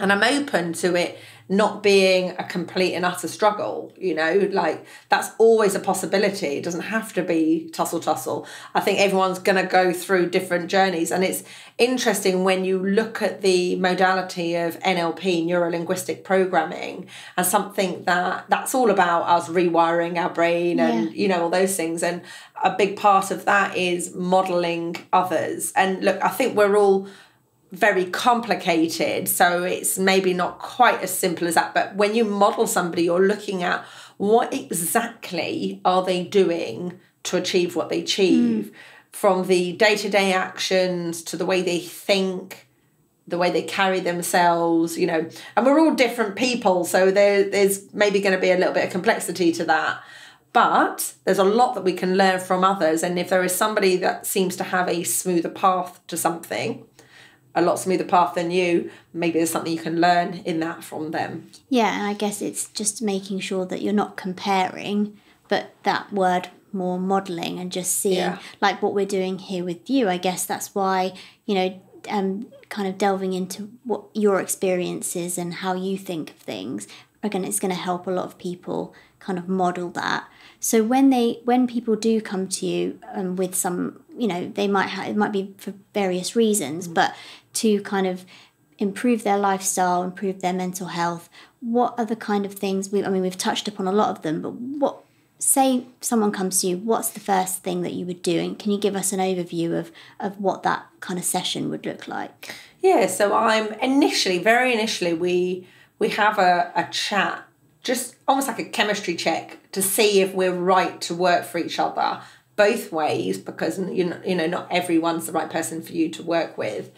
Speaker 1: And I'm open to it not being a complete and utter struggle, you know, like that's always a possibility. It doesn't have to be tussle tussle. I think everyone's going to go through different journeys. And it's interesting when you look at the modality of NLP, neuro linguistic programming, and something that that's all about us rewiring our brain and,
Speaker 2: Yeah.
Speaker 1: you know, all those things. And a big part of that is modeling others. And look, I think we're all very complicated so it's maybe not quite as simple as that but when you model somebody you're looking at what exactly are they doing to achieve what they achieve? Hmm. From the day-to-day actions to the way they think the way they carry themselves you know and we're all different people so there, there's maybe going to be a little bit of complexity to that. But there's a lot that we can learn from others and if there is somebody that seems to have a smoother path to something a lot smoother path than you, maybe there's something you can learn in that from them.
Speaker 2: Yeah, and I guess it's just making sure that you're not comparing, but that word more modeling and just seeing
Speaker 1: Yeah.
Speaker 2: like what we're doing here with you. I guess that's why, you know, um, kind of delving into what your experiences and how you think of things. Again, it's going to help a lot of people kind of model that. So when they when people do come to you um, with some, you know, they might have it might be for various reasons, but to kind of improve their lifestyle, improve their mental health. What are the kind of things we I mean we've touched upon a lot of them, but what say someone comes to you, what's the first thing that you would do? And can you give us an overview of of what that kind of session would look like?
Speaker 1: Yeah, so I'm initially, very initially, we we have a, a chat, just almost like a chemistry check to see if we're right to work for each other both ways because you know, you know not everyone's the right person for you to work with.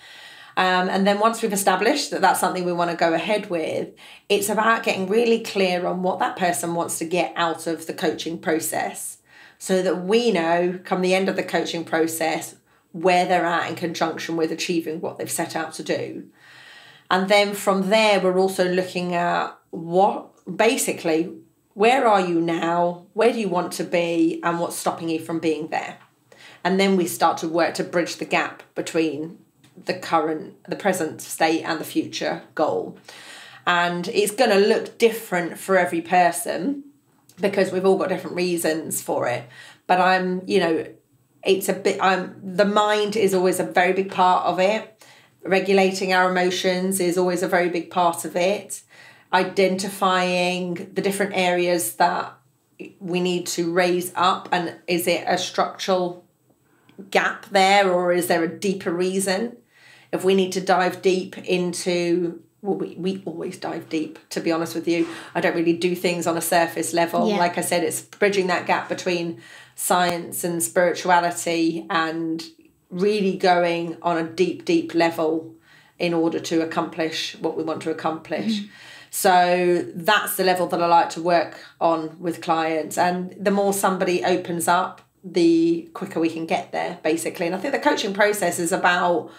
Speaker 1: Um, and then once we've established that that's something we want to go ahead with, it's about getting really clear on what that person wants to get out of the coaching process so that we know come the end of the coaching process where they're at in conjunction with achieving what they've set out to do. And then from there, we're also looking at what basically, where are you now? Where do you want to be? And what's stopping you from being there? And then we start to work to bridge the gap between the current, the present state and the future goal. And it's going to look different for every person because we've all got different reasons for it. But I'm, you know, it's a bit, I'm, the mind is always a very big part of it regulating our emotions is always a very big part of it. Identifying the different areas that we need to raise up, and is it a structural gap there, or is there a deeper reason? If we need to dive deep into well, we, we always dive deep, to be honest with you. I don't really do things on a surface level.
Speaker 2: Yeah.
Speaker 1: Like I said, it's bridging that gap between science and spirituality and really going on a deep, deep level in order to accomplish what we want to accomplish. Mm-hmm. So that's the level that I like to work on with clients. And the more somebody opens up, the quicker we can get there, basically. And I think the coaching process is about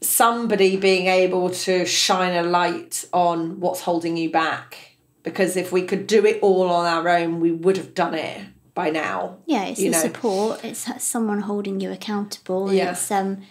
Speaker 1: somebody being able to shine a light on what's holding you back. Because if we could do it all on our own, we would have done it by now.
Speaker 2: Yeah, it's
Speaker 1: you
Speaker 2: the
Speaker 1: know.
Speaker 2: support. It's someone holding you accountable. And
Speaker 1: Yeah.
Speaker 2: It's um,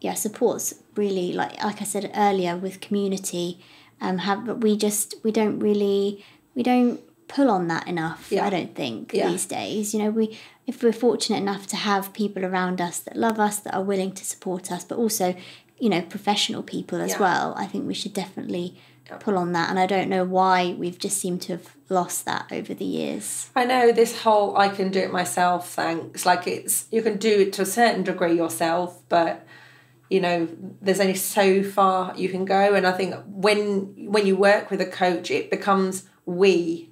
Speaker 2: yeah, support's really like like I said earlier with community. Um, have but we just we don't really we don't pull on that enough.
Speaker 1: Yeah.
Speaker 2: I don't think
Speaker 1: Yeah.
Speaker 2: these days. You know, we if we're fortunate enough to have people around us that love us, that are willing to support us, but also, you know, professional people as
Speaker 1: Yeah.
Speaker 2: well. I think we should definitely pull on that. And I don't know why we've just seemed to have lost that over the years.
Speaker 1: I know this whole I can do it myself thanks. Like it's you can do it to a certain degree yourself, but you know, there's only so far you can go. And I think when when you work with a coach, it becomes we,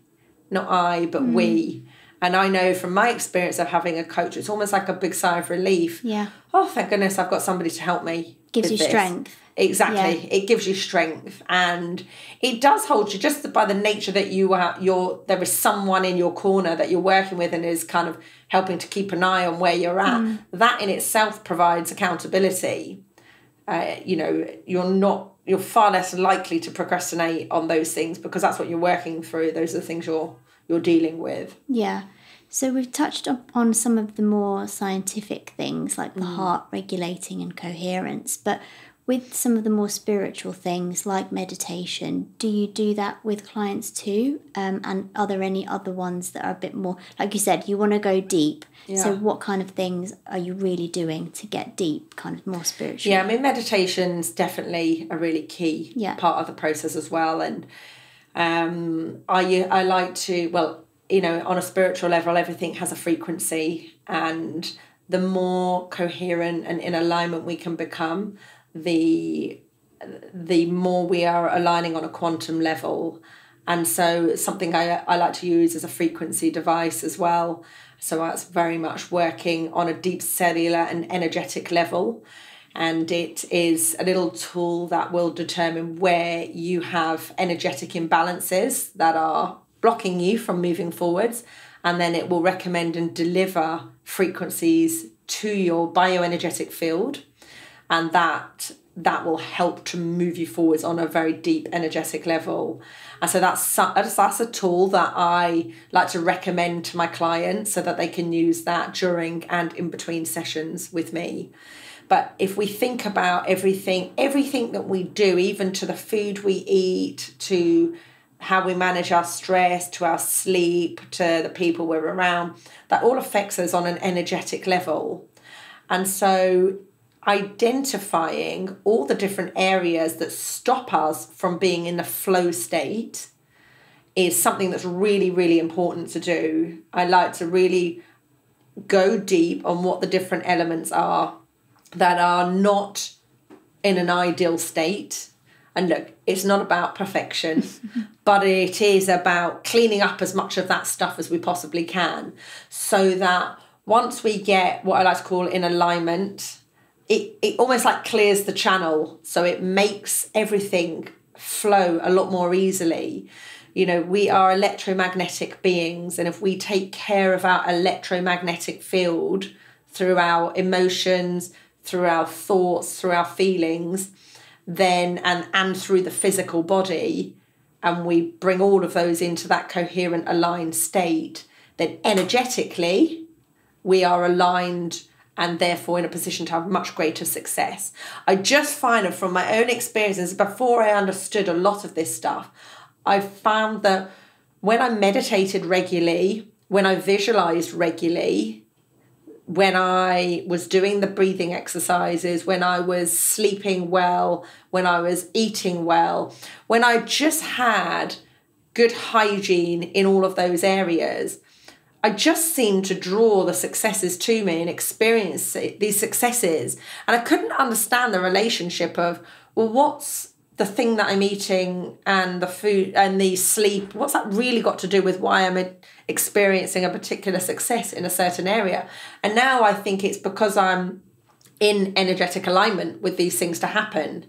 Speaker 1: not I, but we. Mm. And I know from my experience of having a coach, it's almost like a big sigh of relief.
Speaker 2: Yeah.
Speaker 1: Oh, thank goodness I've got somebody to help me.
Speaker 2: Gives you
Speaker 1: this.
Speaker 2: strength.
Speaker 1: Exactly. It gives you strength and it does hold you just by the nature that you are you're there is someone in your corner that you're working with and is kind of helping to keep an eye on where you're at. That in itself provides accountability. Uh, you know, you're not you're far less likely to procrastinate on those things because that's what you're working through. Those are the things you're you're dealing with.
Speaker 2: Yeah. So we've touched on some of the more scientific things like
Speaker 1: Mm.
Speaker 2: the heart regulating and coherence, but with some of the more spiritual things like meditation, do you do that with clients too? Um, and are there any other ones that are a bit more, like you said, you want to go deep.
Speaker 1: Yeah.
Speaker 2: So what kind of things are you really doing to get deep, kind of more spiritual?
Speaker 1: Yeah, I mean, meditation's definitely a really key
Speaker 2: Yeah.
Speaker 1: part of the process as well. And um, I I like to well, you know, on a spiritual level, everything has a frequency, and the more coherent and in alignment we can become, the the more we are aligning on a quantum level. And so something I, I like to use as a frequency device as well. So that's very much working on a deep cellular and energetic level. And it is a little tool that will determine where you have energetic imbalances that are blocking you from moving forwards. And then it will recommend and deliver frequencies to your bioenergetic field and that that will help to move you forwards on a very deep energetic level and so that's that's a tool that i like to recommend to my clients so that they can use that during and in between sessions with me but if we think about everything everything that we do even to the food we eat to how we manage our stress to our sleep to the people we're around that all affects us on an energetic level and so identifying all the different areas that stop us from being in the flow state is something that's really, really important to do. I like to really go deep on what the different elements are that are not in an ideal state. And look, it's not about perfection, but it is about cleaning up as much of that stuff as we possibly can so that once we get what I like to call in alignment, it, it almost like clears the channel. So it makes everything flow a lot more easily. You know, we are electromagnetic beings, and if we take care of our electromagnetic field through our emotions, through our thoughts, through our feelings, then and and through the physical body, and we bring all of those into that coherent, aligned state, then energetically we are aligned and therefore in a position to have much greater success. I just find that from my own experiences, before I understood a lot of this stuff, I found that when I meditated regularly, when I visualized regularly, when I was doing the breathing exercises, when I was sleeping well, when I was eating well, when I just had good hygiene in all of those areas, I just seemed to draw the successes to me and experience these successes. And I couldn't understand the relationship of, well, what's the thing that I'm eating and the food and the sleep, what's that really got to do with why I'm experiencing a particular success in a certain area? And now I think it's because I'm in energetic alignment with these things to happen.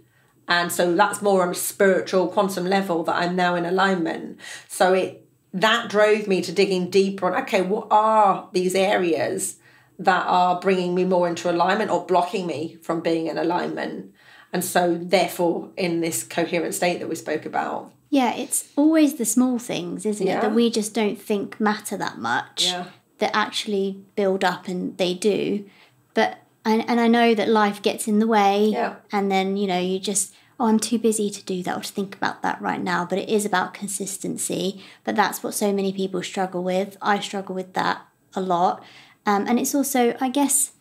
Speaker 1: And so that's more on a spiritual quantum level that I'm now in alignment. So it that drove me to digging deeper on okay, what are these areas that are bringing me more into alignment or blocking me from being in alignment? And so, therefore, in this coherent state that we spoke about.
Speaker 2: Yeah, it's always the small things, isn't yeah. it, that we just don't think matter that much yeah. that actually build up and they do. But, and, and I know that life gets in the way.
Speaker 1: Yeah.
Speaker 2: And then, you know, you just, oh, I'm too busy to do that or to think about that right now. But it is about consistency. But that's what so many people struggle with. I struggle with that a lot. Um, and it's also, I guess,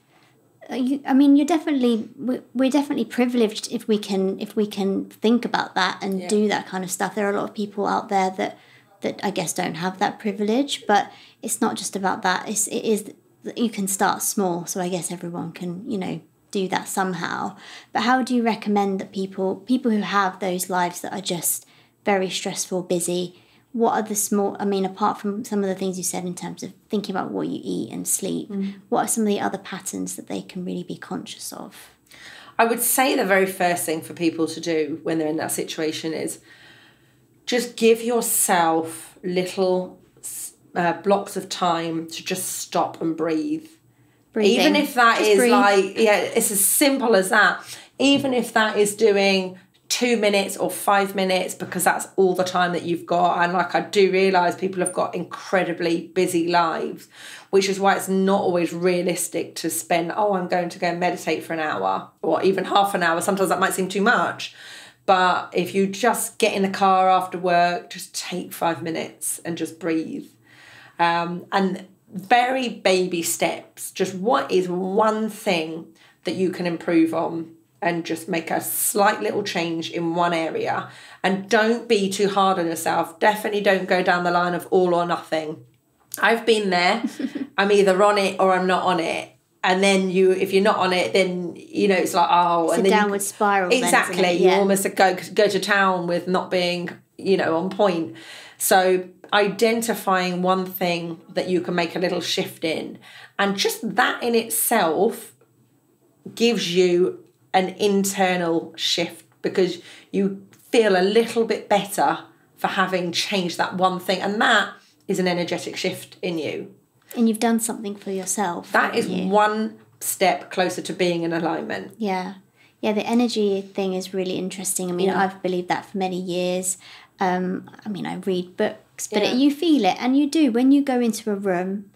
Speaker 2: Uh, you, I mean, you're definitely we're definitely privileged if we can if we can think about that and yeah. do that kind of stuff. There are a lot of people out there that that I guess don't have that privilege, but it's not just about that. It's it is you can start small, so I guess everyone can you know do that somehow. But how do you recommend that people people who have those lives that are just very stressful, busy, what are the small i mean apart from some of the things you said in terms of thinking about what you eat and sleep mm. what are some of the other patterns that they can really be conscious of
Speaker 1: i would say the very first thing for people to do when they're in that situation is just give yourself little uh, blocks of time to just stop and breathe Breathing. even if that just is breathe. like yeah it's as simple as that even if that is doing two minutes or five minutes because that's all the time that you've got. And like I do realize people have got incredibly busy lives, which is why it's not always realistic to spend, oh, I'm going to go and meditate for an hour or even half an hour. Sometimes that might seem too much. But if you just get in the car after work, just take five minutes and just breathe. Um, and very baby steps. Just what is one thing that you can improve on and just make a slight little change in one area. And don't be too hard on yourself. Definitely don't go down the line of all or nothing. I've been there. I'm either on it or i'm not on it. And then you if you're not on it then you know it's like oh
Speaker 2: it's
Speaker 1: and
Speaker 2: a downward you, spiral
Speaker 1: exactly.
Speaker 2: Then,
Speaker 1: yeah. you almost go go to town with not being you know on point. So identifying one thing that you can make a little shift in. And just that in itself gives you an internal shift because you feel a little bit better for having changed that one thing. And that is an energetic shift in you.
Speaker 2: And you've done something for yourself.
Speaker 1: That is you? one step closer to being in alignment.
Speaker 2: Yeah. Yeah, the energy thing is really interesting. I mean, yeah. I've believed that for many years. Um, I mean, I read books, but yeah. it, you feel it, and you do when you go into a room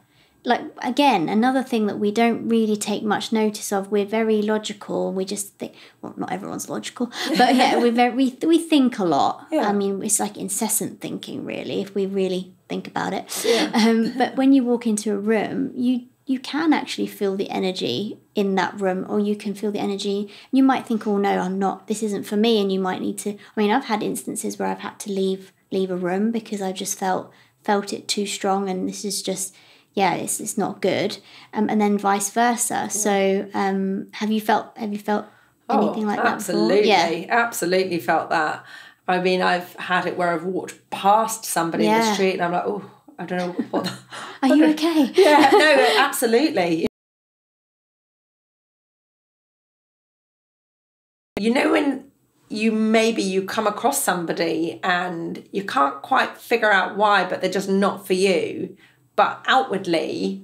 Speaker 2: like again another thing that we don't really take much notice of we're very logical we just think well not everyone's logical but yeah we're very we, we think a lot yeah. i mean it's like incessant thinking really if we really think about it yeah. um, but when you walk into a room you you can actually feel the energy in that room or you can feel the energy you might think oh no i'm not this isn't for me and you might need to i mean i've had instances where i've had to leave leave a room because i just felt felt it too strong and this is just yeah, it's, it's not good, um, and then vice versa. Yeah. So, um, have you felt have you felt oh, anything oh, like
Speaker 1: absolutely,
Speaker 2: that Absolutely,
Speaker 1: yeah, absolutely felt that. I mean, I've had it where I've walked past somebody yeah. in the street and I'm like, oh, I don't know what. The,
Speaker 2: Are you okay?
Speaker 1: yeah, no, absolutely. You know when you maybe you come across somebody and you can't quite figure out why, but they're just not for you but outwardly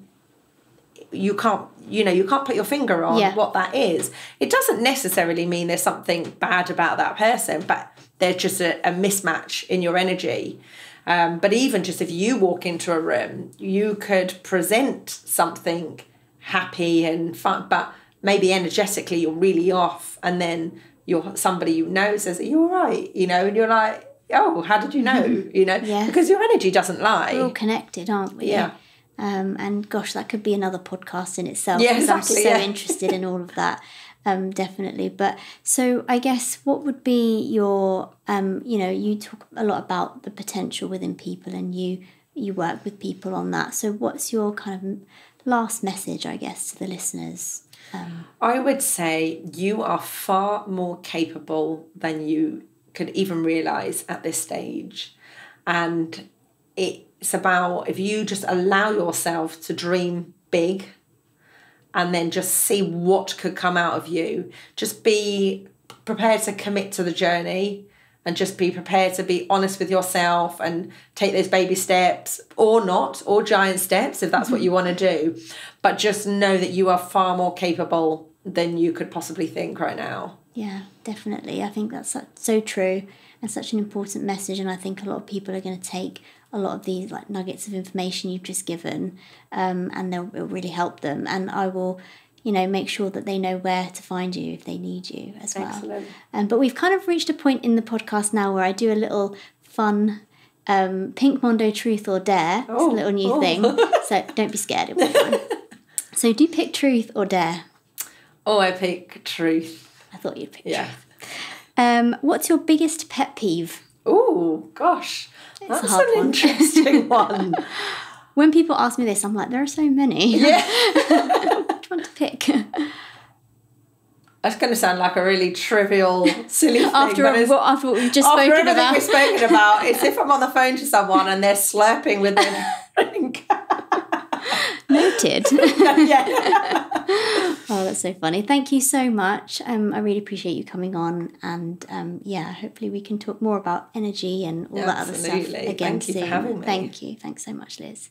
Speaker 1: you can't you know you can't put your finger on yeah. what that is it doesn't necessarily mean there's something bad about that person but there's just a, a mismatch in your energy um, but even just if you walk into a room you could present something happy and fun but maybe energetically you're really off and then you're somebody you know says are you all right you know and you're like oh, how did you know? You know,
Speaker 2: yeah.
Speaker 1: because your energy doesn't lie.
Speaker 2: We're all connected, aren't we?
Speaker 1: Yeah.
Speaker 2: Um, and gosh, that could be another podcast in itself.
Speaker 1: Yeah,
Speaker 2: because I'm
Speaker 1: exactly,
Speaker 2: so
Speaker 1: yeah.
Speaker 2: interested in all of that. Um, definitely. But so I guess what would be your, um, you know, you talk a lot about the potential within people and you you work with people on that. So what's your kind of last message, I guess, to the listeners?
Speaker 1: I would say you are far more capable than you could even realize at this stage. And it's about if you just allow yourself to dream big and then just see what could come out of you, just be prepared to commit to the journey and just be prepared to be honest with yourself and take those baby steps or not or giant steps if that's what you want to do. But just know that you are far more capable than you could possibly think right now
Speaker 2: Yeah, definitely. I think that's so- true and such an important message. And I think a lot of people are going to take a lot of these like nuggets of information you've just given, um, and they'll it'll really help them. And I will, you know, make sure that they know where to find you if they need you as well.
Speaker 1: Excellent.
Speaker 2: Um, but we've kind of reached a point in the podcast now where I do a little fun. Um, Pink Mondo Truth or Dare. It's a
Speaker 1: Oh,
Speaker 2: little new
Speaker 1: oh.
Speaker 2: thing. So don't be scared, it'll be fun. so do you pick truth or dare?
Speaker 1: oh i pick truth
Speaker 2: I thought you'd pick
Speaker 1: yeah
Speaker 2: truth. Um, what's your biggest pet peeve?
Speaker 1: oh gosh that's an
Speaker 2: one.
Speaker 1: interesting one
Speaker 2: When people ask me this, I'm like, there are so many.
Speaker 1: yeah
Speaker 2: Which one to pick?
Speaker 1: that's going to sound like a really trivial silly thing
Speaker 2: after,
Speaker 1: it's-
Speaker 2: what, after what we've just
Speaker 1: After
Speaker 2: spoken about.
Speaker 1: we've spoken about, it's if I'm on the phone to someone and they're slurping with their drink.
Speaker 2: Noted.
Speaker 1: yeah.
Speaker 2: oh, that's so funny. Thank you so much. Um, I really appreciate you coming on. And um, yeah, hopefully we can talk more about energy and all that other stuff again
Speaker 1: Thank you for
Speaker 2: soon.
Speaker 1: having me.
Speaker 2: Thank you. Thanks so much, Liz.